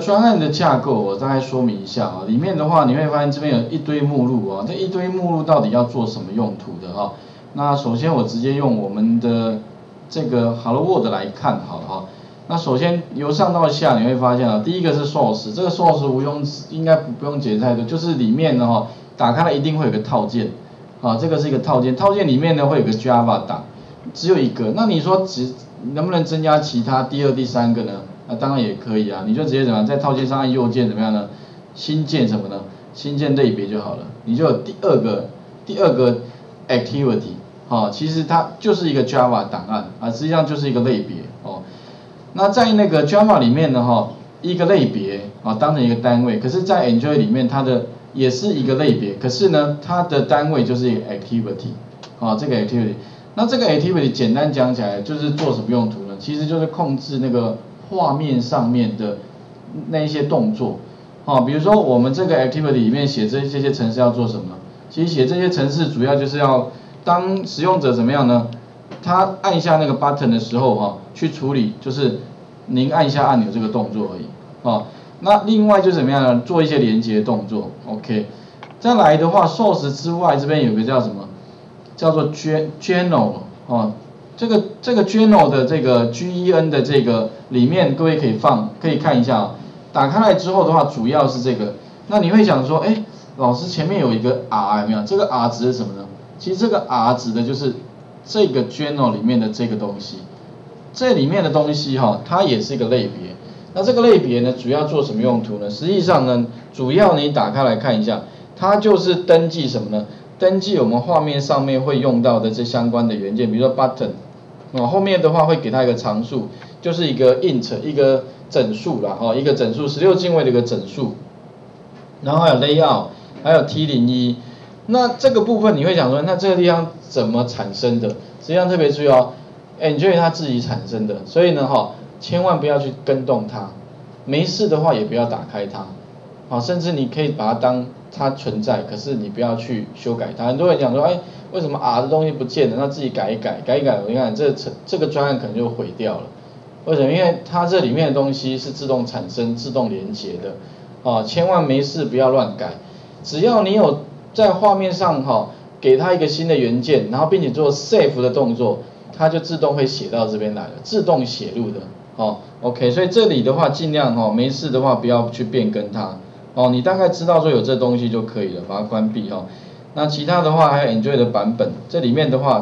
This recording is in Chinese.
专案的架构，我大概说明一下啊。里面的话，你会发现这边有一堆目录啊，这一堆目录到底要做什么用途的哈？那首先我直接用我们的这个 Hello World 来看好了哈。那首先由上到下你会发现啊，第一个是 source，这个 source 无庸应该不用解释太多，就是里面呢哈，打开了一定会有个套件，啊，这个是一个套件，套件里面呢会有个 Java 档，只有一个，那你说只能不能增加其他第二、第三个呢？啊，当然也可以啊，你就直接怎么样，在套件上按右键怎么样呢？新建什么呢？新建类别就好了，你就有第二个第二个 activity，哦，其实它就是一个 Java 档案啊，实际上就是一个类别哦。那在那个 Java 里面呢，哈，一个类别啊，当成一个单位。可是，在 Enjoy 里面，它的也是一个类别，可是呢，它的单位就是一个 Activity，啊，这个 Activity。那这个 Activity 简单讲起来，就是做什么用途呢？其实就是控制那个画面上面的那一些动作，啊，比如说我们这个 Activity 里面写这这些程式要做什么？其实写这些程式主要就是要当使用者怎么样呢？他按下那个 button 的时候，哈，去处理就是您按下按钮这个动作而已，啊，那另外就怎么样呢？做一些连接动作，OK。再来的话，source 之外这边有个叫什么？叫做 journal，哦，这个这个 journal 的这个 gen 的这个里面，各位可以放，可以看一下啊。打开来之后的话，主要是这个。那你会想说，哎，老师前面有一个 r 有没有？这个 r 指的是什么呢？其实这个 r 指的就是。这个 journal 里面的这个东西，这里面的东西哈，它也是一个类别。那这个类别呢，主要做什么用途呢？实际上呢，主要你打开来看一下，它就是登记什么呢？登记我们画面上面会用到的这相关的元件，比如说 button，哦，后面的话会给它一个常数，就是一个 int，一个整数啦，哈，一个整数，十六进位的一个整数。然后还有 layout，还有 T 零一。那这个部分你会想说，那这个地方怎么产生的？实际上特别注意哦，Enjoy 它自己产生的，所以呢哈，千万不要去跟动它，没事的话也不要打开它，好，甚至你可以把它当它存在，可是你不要去修改它。很多人讲说，哎，为什么 R 的东西不见了？那自己改一改，改一改，你看这这这个专案可能就毁掉了。为什么？因为它这里面的东西是自动产生、自动连接的，啊，千万没事不要乱改，只要你有。在画面上哈，给它一个新的元件，然后并且做 save 的动作，它就自动会写到这边来了，自动写入的，哦，OK，所以这里的话尽量哈，没事的话不要去变更它，哦，你大概知道说有这东西就可以了，把它关闭哈。那其他的话还有 Enjoy 的版本，这里面的话。